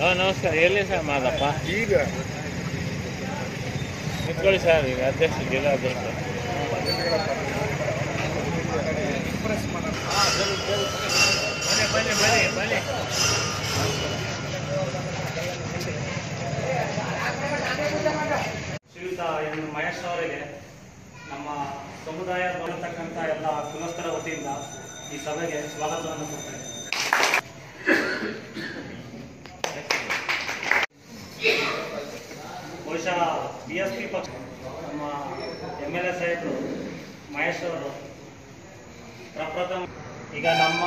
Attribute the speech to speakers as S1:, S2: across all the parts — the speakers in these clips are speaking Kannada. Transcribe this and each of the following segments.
S1: ನಮಸ್ಕಾರ ಎಲ್ಲಿ ಸರ್ ಮಾದಪ್ಪ
S2: ಈಗ
S1: ನಿಂತ್ಕೊಳ್ಳಿ ಸರ್ ಈಗ ಅಧ್ಯಕ್ಷ ಜಿಲ್ಲಾ ಅಧ್ಯಕ್ಷ ಬನ್ನಿ ಬನ್ನಿ ಬನ್ನಿ
S3: ಶ್ರೀಯುತ ಎನ್ ಮಹೇಶ್ ಅವರಿಗೆ ನಮ್ಮ ಸಮುದಾಯ ಬರತಕ್ಕಂಥ ಎಲ್ಲ ಕುಲಸ್ಥರ ವತಿಯಿಂದ ಈ ಸಭೆಗೆ ಸ್ವಾಗತವನ್ನು ಕೊಡ್ತೇನೆ. ಬಿ ಎಸ್ ಪಿ ಪಕ್ಷ ನಮ್ಮ ಎಂ ಎಲ್ ಎ ಸಾಹೇಬರು ಮಹೇಶ್ ಅವರು ಪ್ರಪ್ರಥಮ ಈಗ ನಮ್ಮ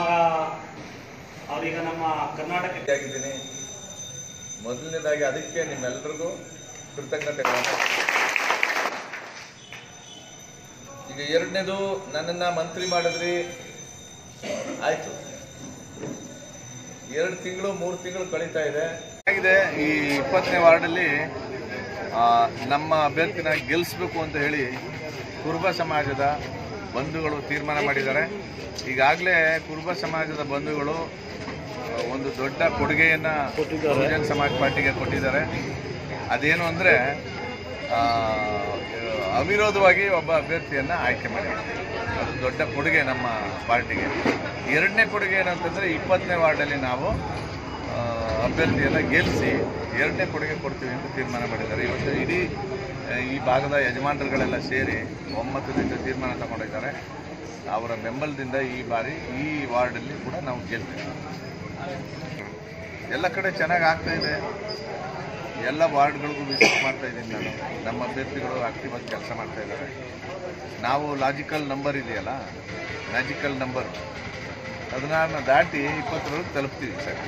S3: ಅವರೀಗ ನಮ್ಮ ಕರ್ನಾಟಕ
S2: ಆಗಿದ್ದೀನಿ. ಮೊದಲನೇದಾಗಿ ಅದಕ್ಕೆ ನಿಮ್ಮೆಲ್ಲರಿಗೂ ಕೃತಜ್ಞತೆಗಳನ್ನು ಈಗ ಎರಡನೇದು ನನ್ನನ್ನು ಮಂತ್ರಿ ಮಾಡಿದ್ರಿ. ಆಯಿತು. ಎರಡು ತಿಂಗಳು ಮೂರು ತಿಂಗಳು ಕಳೀತಾ ಇದೆ. ಆಗಿದೆ. ಈ ಇಪ್ಪತ್ತನೇ ವಾರ್ಡಲ್ಲಿ ನಮ್ಮ ಅಭ್ಯರ್ಥಿನ ಗೆಲ್ಲಿಸ್ಬೇಕು ಅಂತ ಹೇಳಿ ಕುರುಬ ಸಮಾಜದ ಬಂಧುಗಳು ತೀರ್ಮಾನ ಮಾಡಿದ್ದಾರೆ. ಈಗಾಗಲೇ ಕುರುಬ ಸಮಾಜದ ಬಂಧುಗಳು ಒಂದು ದೊಡ್ಡ ಕೊಡುಗೆಯನ್ನು ಬಹುಜನ್ ಸಮಾಜ ಪಾರ್ಟಿಗೆ ಕೊಟ್ಟಿದ್ದಾರೆ. ಅದೇನು ಅಂದರೆ ಅವಿರೋಧವಾಗಿ ಒಬ್ಬ ಅಭ್ಯರ್ಥಿಯನ್ನು ಆಯ್ಕೆ ಮಾಡಿದ್ದಾರೆ. ಅದು ದೊಡ್ಡ ಕೊಡುಗೆ ನಮ್ಮ ಪಾರ್ಟಿಗೆ. ಎರಡನೇ ಕೊಡುಗೆ ಏನಂತಂದರೆ ಇಪ್ಪತ್ತನೇ ವಾರ್ಡಲ್ಲಿ ನಾವು ಅಭ್ಯರ್ಥಿಯನ್ನು ಗೆಲ್ಲಿಸಿ ಎರಡನೇ ಕೊಡುಗೆ ಕೊಡ್ತೀವಿ ಅಂತ ತೀರ್ಮಾನ ಮಾಡಿದ್ದಾರೆ. ಇವತ್ತು ಇಡೀ ಈ ಭಾಗದ ಯಜಮಾನರುಗಳೆಲ್ಲ ಸೇರಿ ಒಮ್ಮತದಿಂದ ತೀರ್ಮಾನ ತಗೊಂಡಿದ್ದಾರೆ. ಅವರ ಬೆಂಬಲದಿಂದ ಈ ಬಾರಿ ಈ ವಾರ್ಡಲ್ಲಿ ಕೂಡ ನಾವು ಗೆಲ್ತೀವಿ. ಎಲ್ಲ ಕಡೆ ಚೆನ್ನಾಗಿ ಆಗ್ತಾ ಇದೆ. ಎಲ್ಲ ವಾರ್ಡ್ಗಳಿಗೂ ವಿಸಿಟ್ ಮಾಡ್ತಾ ಇದ್ದೀನಿ ನಾನು. ನಮ್ಮ ಅಭ್ಯರ್ಥಿಗಳು ಆಕ್ಟಿವ್ ಆಗಿ ಕೆಲಸ ಮಾಡ್ತಾ ಇದ್ದಾರೆ. ನಾವು ಲಾಜಿಕಲ್ ನಂಬರ್ ಇದೆಯಲ್ಲ ಮ್ಯಾಜಿಕಲ್ ನಂಬರ್ ಹದಿನಾರನ್ನ ದಾಟಿ ಇಪ್ಪತ್ತರವರೆಗೆ ತಲುಪ್ತೀವಿ ಸರ್.